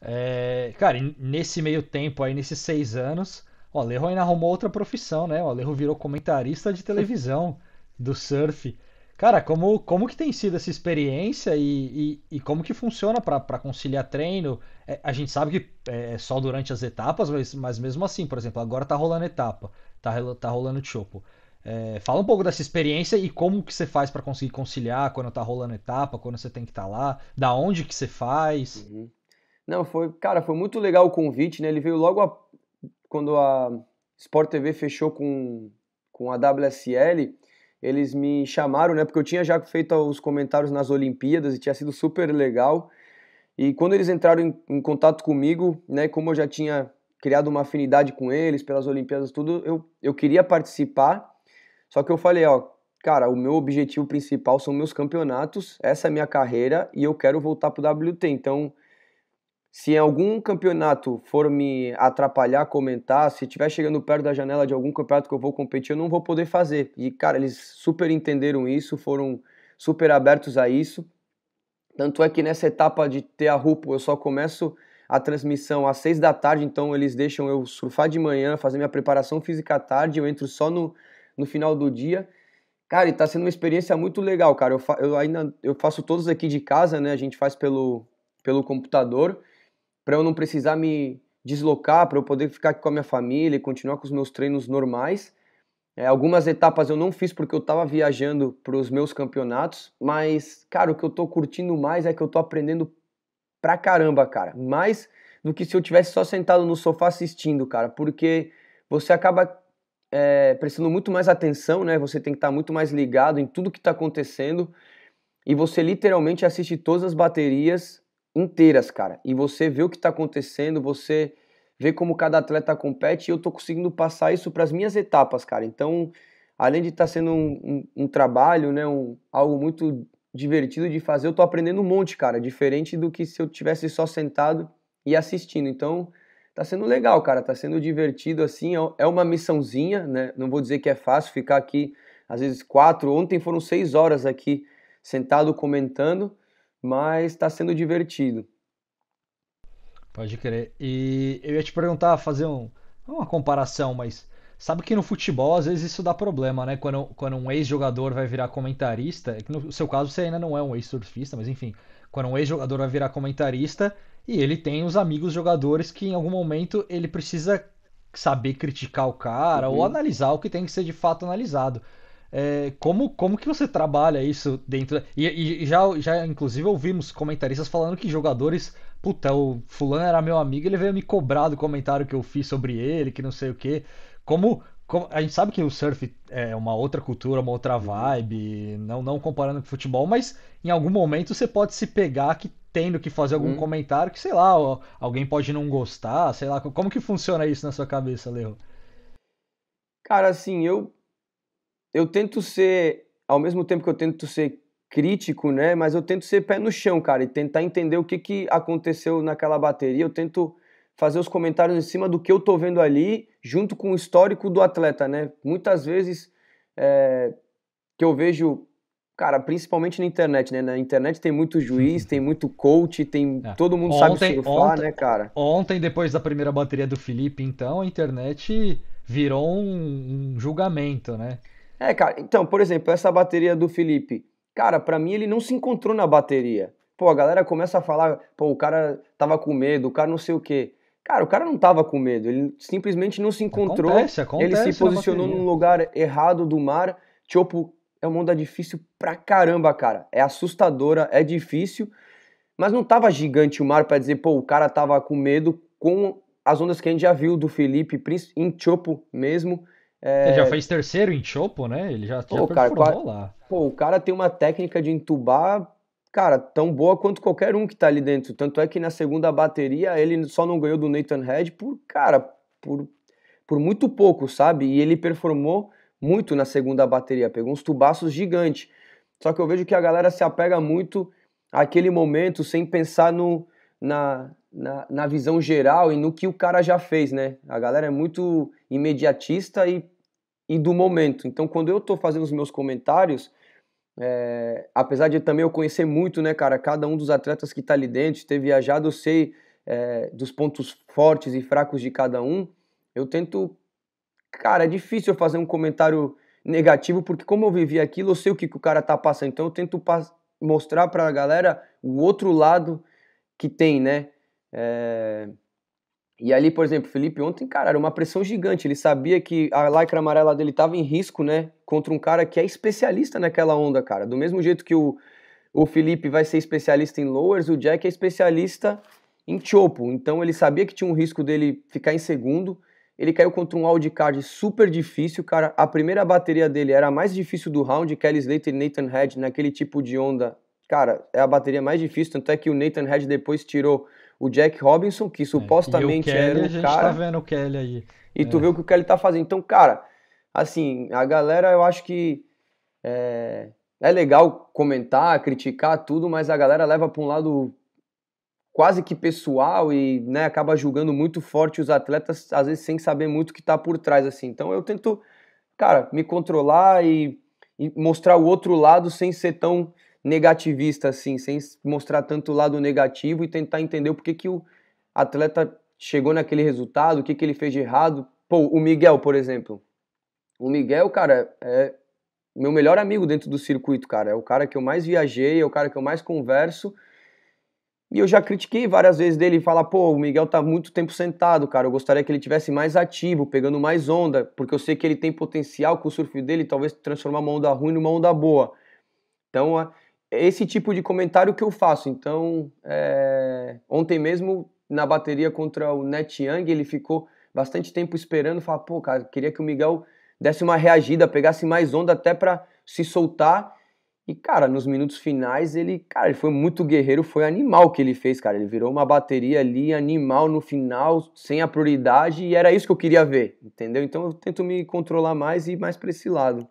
É, cara, nesse meio tempo aí, nesses seis anos, o Alejo ainda arrumou outra profissão, né? O Alejo virou comentarista de televisão do surf. Cara, como, como que tem sido essa experiência e, e, e como que funciona para conciliar treino? É, a gente sabe que é só durante as etapas, mas, mas mesmo assim, por exemplo, agora tá rolando etapa, tá, tá rolando chopo. É, fala um pouco dessa experiência e como que você faz para conseguir conciliar quando tá rolando etapa, quando você tem que estar tá lá, da onde que você faz. Uhum. Não, foi, cara, foi muito legal o convite, né? Ele veio logo a, quando a Sport TV fechou com, com a WSL eles me chamaram, né? Porque eu tinha já feito os comentários nas Olimpíadas e tinha sido super legal. E quando eles entraram em, em contato comigo, né? Como eu já tinha criado uma afinidade com eles pelas Olimpíadas, tudo, eu, eu queria participar. Só que eu falei, ó, cara, o meu objetivo principal são meus campeonatos, essa é a minha carreira e eu quero voltar pro WT. Então, se algum campeonato for me atrapalhar, comentar, se estiver chegando perto da janela de algum campeonato que eu vou competir, eu não vou poder fazer. E, cara, eles super entenderam isso, foram super abertos a isso. Tanto é que nessa etapa de ter a Rupo, eu só começo a transmissão às seis da tarde, então eles deixam eu surfar de manhã, fazer minha preparação física à tarde, eu entro só no, no final do dia. Cara, e tá sendo uma experiência muito legal, cara. Eu, eu ainda eu faço todos aqui de casa, né? A gente faz pelo, pelo computador para eu não precisar me deslocar, para eu poder ficar aqui com a minha família e continuar com os meus treinos normais. É, algumas etapas eu não fiz porque eu estava viajando para os meus campeonatos, mas, cara, o que eu estou curtindo mais é que eu estou aprendendo pra caramba, cara. Mais do que se eu tivesse só sentado no sofá assistindo, cara, porque você acaba é, prestando muito mais atenção, né? Você tem que estar tá muito mais ligado em tudo que está acontecendo e você literalmente assiste todas as baterias inteiras, cara. E você vê o que está acontecendo, você vê como cada atleta compete e eu tô conseguindo passar isso para as minhas etapas, cara. Então, além de estar tá sendo um, um, um, trabalho, né, um, algo muito divertido de fazer, eu tô aprendendo um monte, cara, diferente do que se eu tivesse só sentado e assistindo. Então, tá sendo legal, cara, tá sendo divertido assim, é, é uma missãozinha, né? Não vou dizer que é fácil ficar aqui às vezes quatro, ontem foram seis horas aqui sentado comentando, mas está sendo divertido. Pode crer. E eu ia te perguntar, fazer um, uma comparação, mas sabe que no futebol às vezes isso dá problema, né? Quando, quando um ex-jogador vai virar comentarista, é que no seu caso você ainda não é um ex-surfista, mas enfim, quando um ex-jogador vai virar comentarista e ele tem os amigos jogadores que em algum momento ele precisa saber criticar o cara uhum. ou analisar o que tem que ser de fato analisado. É, como, como que você trabalha isso dentro. E, e, já, já, inclusive, ouvimos comentaristas falando que jogadores. Puta, o Fulano era meu amigo, ele veio me cobrar do comentário que eu fiz sobre ele, que não sei o que. Como, como. A gente sabe que o surf é uma outra cultura, uma outra vibe, não, não comparando com futebol, mas em algum momento você pode se pegar que tendo que fazer algum hum. comentário que, sei lá, alguém pode não gostar, sei lá. Como que funciona isso na sua cabeça, Leo? Cara, assim, eu eu tento ser, ao mesmo tempo que eu tento ser crítico, né? Mas eu tento ser pé no chão, cara, e tentar entender o que, que aconteceu naquela bateria. Eu tento fazer os comentários em cima do que eu tô vendo ali, junto com o histórico do atleta, né? Muitas vezes é, que eu vejo, cara, principalmente na internet, né? Na internet tem muito juiz, tem muito coach, tem é. todo mundo ontem, sabe surfar, ontem, né, cara? Ontem, depois da primeira bateria do Felipe, então, a internet virou um, um julgamento, né? É, cara, então, por exemplo, essa bateria do Felipe, cara, para mim ele não se encontrou na bateria. Pô, a galera começa a falar, pô, o cara tava com medo, o cara não sei o quê. Cara, o cara não tava com medo, ele simplesmente não se encontrou. Acontece, acontece ele se posicionou num lugar errado do mar. Chopo é uma onda difícil pra caramba, cara. É assustadora, é difícil, mas não tava gigante o mar para dizer, pô, o cara tava com medo com as ondas que a gente já viu do Felipe, em Chopo mesmo. É... Ele já fez terceiro em Chopo, né? Ele já, Pô, já cara, lá. Pô, o cara tem uma técnica de entubar, cara, tão boa quanto qualquer um que tá ali dentro. Tanto é que na segunda bateria ele só não ganhou do Nathan Head por, cara, por, por muito pouco, sabe? E ele performou muito na segunda bateria, pegou uns tubaços gigantes. Só que eu vejo que a galera se apega muito àquele momento sem pensar no, na, na, na visão geral e no que o cara já fez, né? A galera é muito imediatista e, e do momento. Então, quando eu tô fazendo os meus comentários, é, apesar de também eu conhecer muito, né, cara, cada um dos atletas que tá ali dentro, ter viajado, eu sei é, dos pontos fortes e fracos de cada um, eu tento. Cara, é difícil eu fazer um comentário negativo, porque como eu vivi aquilo, eu sei o que, que o cara tá passando. Então eu tento mostrar pra galera o outro lado que tem, né? É... E ali, por exemplo, Felipe ontem, cara, era uma pressão gigante. Ele sabia que a lycra amarela dele estava em risco, né? Contra um cara que é especialista naquela onda, cara. Do mesmo jeito que o, o Felipe vai ser especialista em lowers, o Jack é especialista em chopo. Então ele sabia que tinha um risco dele ficar em segundo. Ele caiu contra um wildcard super difícil, cara. A primeira bateria dele era a mais difícil do round, Kelly Slater e Nathan Head naquele tipo de onda. Cara, é a bateria mais difícil, tanto é que o Nathan Head depois tirou o Jack Robinson, que supostamente é, o Kelly, era o a cara. Tá vendo o Kelly aí. E é. tu vê o que o Kelly tá fazendo. Então, cara, assim, a galera eu acho que é, é legal comentar, criticar tudo, mas a galera leva para um lado quase que pessoal e né, acaba julgando muito forte os atletas, às vezes sem saber muito o que está por trás, assim. Então eu tento, cara, me controlar e, e, mostrar o outro lado sem ser tão negativista, assim, sem mostrar tanto o lado negativo e tentar entender o porquê que o atleta chegou naquele resultado, o que, que ele fez de errado. Pô, o Miguel, por exemplo. O Miguel, cara, é meu melhor amigo dentro do circuito, cara. É o cara que eu mais viajei, é o cara que eu mais converso. E eu já critiquei várias vezes dele e falar, pô, o Miguel tá muito tempo sentado, cara. Eu gostaria que ele tivesse mais ativo, pegando mais onda, porque eu sei que ele tem potencial com o surf dele, talvez transformar uma onda ruim numa onda boa. Então, esse tipo de comentário que eu faço. Então, é... ontem mesmo, na bateria contra o Net Young, ele ficou bastante tempo esperando, falar, pô, cara, queria que o Miguel desse uma reagida, pegasse mais onda até para se soltar. E, cara, nos minutos finais, ele, cara, ele foi muito guerreiro, foi animal que ele fez, cara. Ele virou uma bateria ali, animal no final, sem a prioridade, e era isso que eu queria ver, entendeu? Então eu tento me controlar mais e ir mais para esse lado.